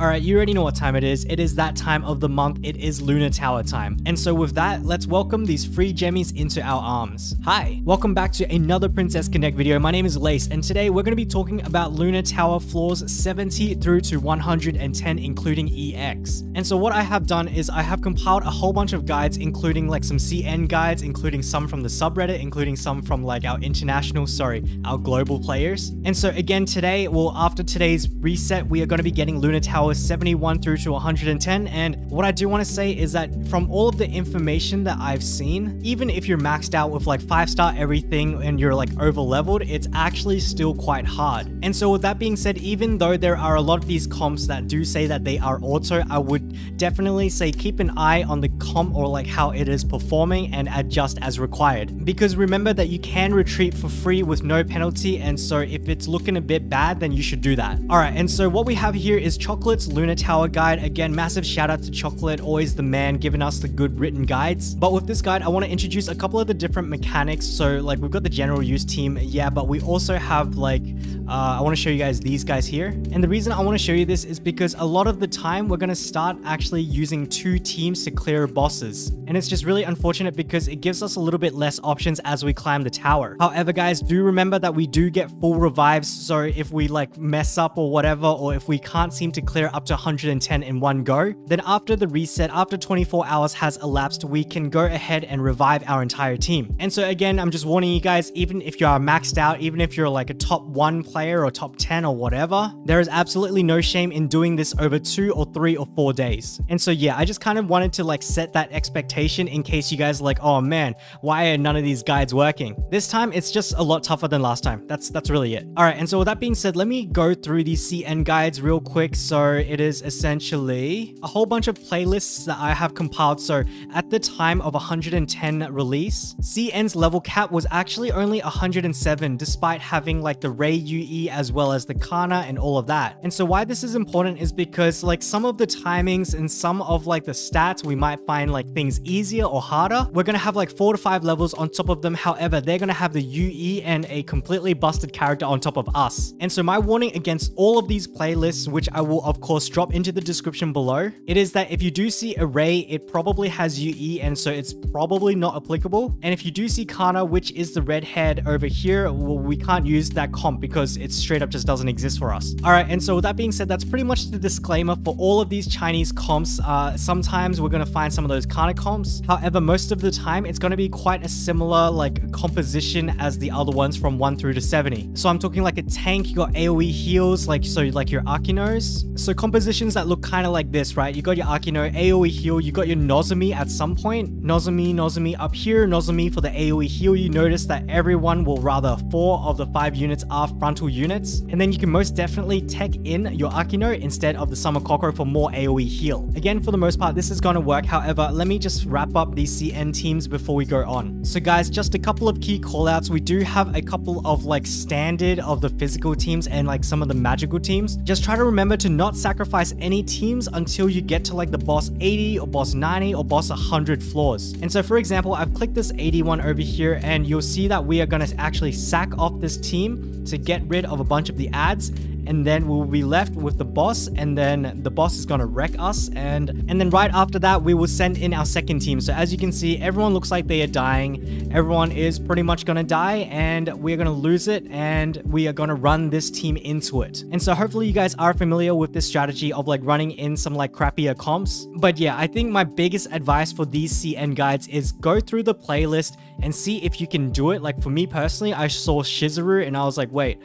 Alright, you already know what time it is. It is that time of the month. It is Lunar Tower time. And so with that, let's welcome these free gemmies into our arms. Hi, welcome back to another Princess Connect video. My name is Lace, and today we're going to be talking about Lunar Tower floors 70 through to 110, including EX. And so what I have done is I have compiled a whole bunch of guides, including like some CN guides, including some from the subreddit, including some from like our international, sorry, our global players. And so again, today, well, after today's reset, we are going to be getting Lunar Tower hours 71 through to 110. And what I do want to say is that from all of the information that I've seen, even if you're maxed out with like five star everything and you're like over leveled, it's actually still quite hard. And so with that being said, even though there are a lot of these comps that do say that they are auto, I would definitely say keep an eye on the comp or like how it is performing and adjust as required. Because remember that you can retreat for free with no penalty. And so if it's looking a bit bad, then you should do that. All right. And so what we have here is chocolate Chocolate's Lunar Tower guide. Again, massive shout out to Chocolate, always the man giving us the good written guides. But with this guide, I want to introduce a couple of the different mechanics. So like we've got the general use team, yeah, but we also have like, uh, I want to show you guys these guys here. And the reason I want to show you this is because a lot of the time we're going to start actually using two teams to clear bosses. And it's just really unfortunate because it gives us a little bit less options as we climb the tower. However, guys, do remember that we do get full revives. So if we like mess up or whatever, or if we can't seem to clear up to 110 in one go. Then after the reset, after 24 hours has elapsed, we can go ahead and revive our entire team. And so again, I'm just warning you guys, even if you are maxed out, even if you're like a top one player or top 10 or whatever, there is absolutely no shame in doing this over two or three or four days. And so yeah, I just kind of wanted to like set that expectation in case you guys are like, oh man, why are none of these guides working? This time it's just a lot tougher than last time. That's that's really it. All right, and so with that being said, let me go through these CN guides real quick. So it is essentially a whole bunch of playlists that I have compiled. So at the time of 110 release, CN's level cap was actually only 107 despite having like the Rei UE as well as the Kanna and all of that. And so why this is important is because like some of the timings and some of like the stats, we might find like things easier or harder. We're going to have like four to five levels on top of them. However, they're going to have the UE and a completely busted character on top of us. And so my warning against all of these playlists, which I will of course drop into the description below. It is that if you do see Array, it probably has UE and so it's probably not applicable. And if you do see Kanna, which is the redhead over here, well, we can't use that comp because it straight up just doesn't exist for us. All right, and so with that being said, that's pretty much the disclaimer for all of these Chinese comps. Uh, sometimes we're going to find some of those Kanna comps. However, most of the time, it's going to be quite a similar like composition as the other ones from 1 through to 70. So I'm talking like a tank, you got AoE heals, like so like your Akinos. So compositions that look kind of like this, right? You got your Akino, AoE heal, you got your Nozomi at some point. Nozomi, Nozomi up here, Nozomi for the AoE heal. You notice that everyone, will rather four of the five units are frontal units. And then you can most definitely tech in your Akino instead of the Summer Kokoro for more AoE heal. Again, for the most part, this is going to work. However, let me just wrap up these CN teams before we go on. So guys, just a couple of key callouts. We do have a couple of like standard of the physical teams and like some of the magical teams. Just try to remember to not sacrifice any teams until you get to like the boss 80 or boss 90 or boss 100 floors. And so for example, I've clicked this 81 over here and you'll see that we are going to actually sack off this team to get rid of a bunch of the ads and then we'll be left with the boss and then the boss is gonna wreck us and and then right after that we will send in our second team. So as you can see everyone looks like they are dying. Everyone is pretty much gonna die and we're gonna lose it and we are gonna run this team into it. And so hopefully you guys are familiar with this strategy of like running in some like crappier comps. But yeah i think my biggest advice for these cn guides is go through the playlist and see if you can do it. Like for me personally i saw shizuru and i was like wait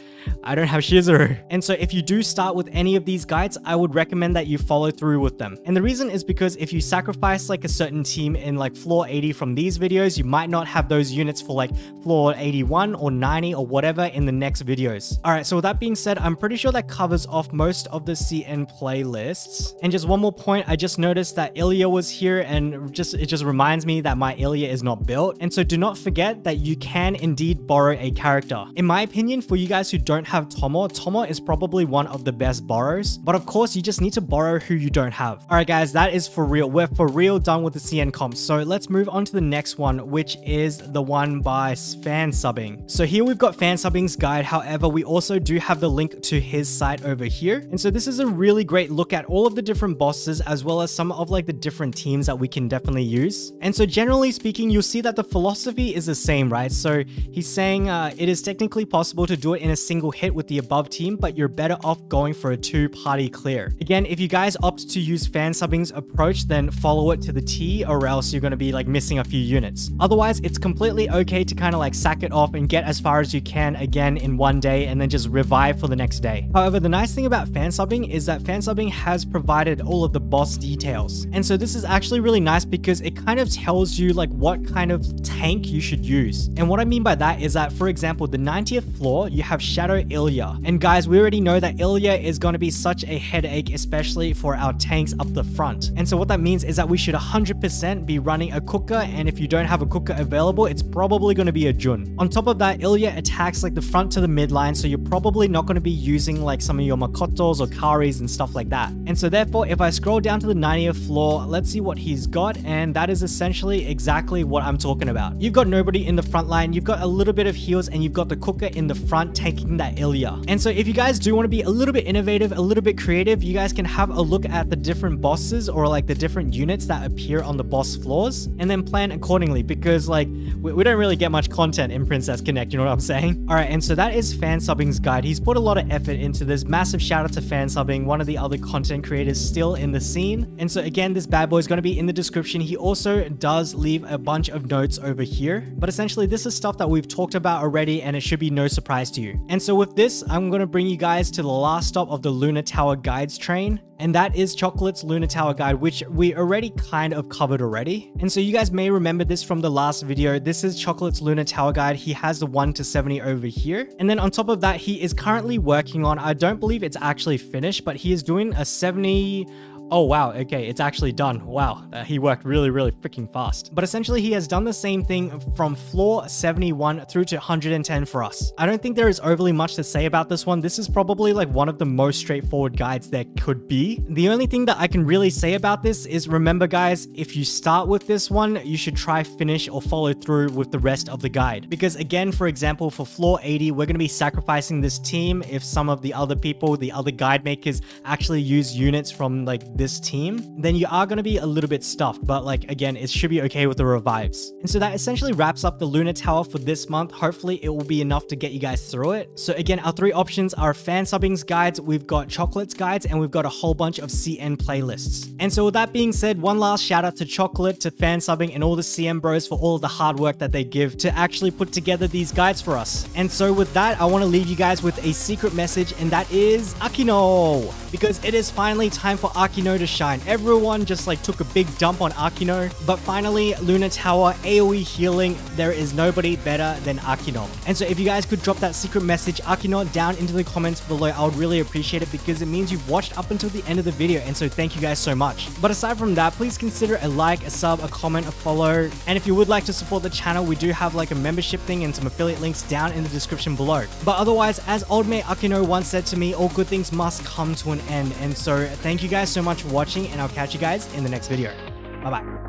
i don't have shizuru and so if you do start with any of these guides, I would recommend that you follow through with them. And the reason is because if you sacrifice like a certain team in like floor 80 from these videos, you might not have those units for like floor 81 or 90 or whatever in the next videos. All right, so with that being said, I'm pretty sure that covers off most of the CN playlists. And just one more point, I just noticed that Ilya was here and just it just reminds me that my Ilya is not built. And so do not forget that you can indeed borrow a character. In my opinion, for you guys who don't have Tomo, Tomo is probably probably one of the best borrows. But of course, you just need to borrow who you don't have. All right, guys, that is for real. We're for real done with the CN comps. So let's move on to the next one, which is the one by fan subbing. So here we've got fan subbing's guide. However, we also do have the link to his site over here. And so this is a really great look at all of the different bosses as well as some of like the different teams that we can definitely use. And so generally speaking, you'll see that the philosophy is the same, right? So he's saying uh, it is technically possible to do it in a single hit with the above team, but you're better off going for a two party clear. Again, if you guys opt to use fan subbing's approach, then follow it to the T or else you're going to be like missing a few units. Otherwise, it's completely okay to kind of like sack it off and get as far as you can again in one day and then just revive for the next day. However, the nice thing about fan subbing is that fan subbing has provided all of the boss details. And so this is actually really nice because it kind of tells you like what kind of tank you should use. And what I mean by that is that, for example, the 90th floor, you have Shadow Ilya. And guys, we already know that Ilya is going to be such a headache, especially for our tanks up the front. And so what that means is that we should 100% be running a Kuka. And if you don't have a Kuka available, it's probably going to be a Jun. On top of that, Ilya attacks like the front to the midline. So you're probably not going to be using like some of your Makotos or Karis and stuff like that. And so therefore, if I scroll down to the 90th floor, let's see what he's got. And that is essentially exactly what I'm talking about. You've got nobody in the front line. You've got a little bit of heals and you've got the Kuka in the front taking that Ilya. And so if you guys do want to be a little bit innovative, a little bit creative, you guys can have a look at the different bosses or like the different units that appear on the boss floors and then plan accordingly because like we, we don't really get much content in Princess Connect, you know what I'm saying? All right, and so that is Fan Subbing's guide. He's put a lot of effort into this. Massive shout out to Fan Subbing, one of the other content creators still in the scene. And so again, this bad boy is going to be in the description. He also does leave a bunch of notes over here, but essentially this is stuff that we've talked about already and it should be no surprise to you. And so with this, I'm going to bring you guys to the last stop of the Lunar Tower guides train and that is Chocolate's Lunar Tower Guide, which we already kind of covered already. And so you guys may remember this from the last video. This is Chocolate's Lunar Tower Guide. He has the 1 to 70 over here. And then on top of that, he is currently working on, I don't believe it's actually finished, but he is doing a 70 Oh wow, okay, it's actually done. Wow, uh, he worked really, really freaking fast. But essentially he has done the same thing from floor 71 through to 110 for us. I don't think there is overly much to say about this one. This is probably like one of the most straightforward guides there could be. The only thing that I can really say about this is remember guys, if you start with this one, you should try finish or follow through with the rest of the guide. Because again, for example, for floor 80, we're going to be sacrificing this team if some of the other people, the other guide makers actually use units from like this team, then you are going to be a little bit stuffed. But like, again, it should be okay with the revives. And so that essentially wraps up the Lunar Tower for this month. Hopefully it will be enough to get you guys through it. So again, our three options are fan subbings guides, we've got chocolates guides, and we've got a whole bunch of CN playlists. And so with that being said, one last shout out to Chocolate, to fan subbing, and all the CN bros for all the hard work that they give to actually put together these guides for us. And so with that, I want to leave you guys with a secret message, and that is Akino! Because it is finally time for Akino to shine. Everyone just like took a big dump on Akino, but finally Luna Tower AoE healing, there is nobody better than Akino. And so if you guys could drop that secret message Akino down into the comments below, I would really appreciate it because it means you've watched up until the end of the video and so thank you guys so much. But aside from that, please consider a like, a sub, a comment, a follow, and if you would like to support the channel, we do have like a membership thing and some affiliate links down in the description below. But otherwise, as old mate Akino once said to me, all good things must come to an end. And so thank you guys so much for watching and I'll catch you guys in the next video. Bye bye.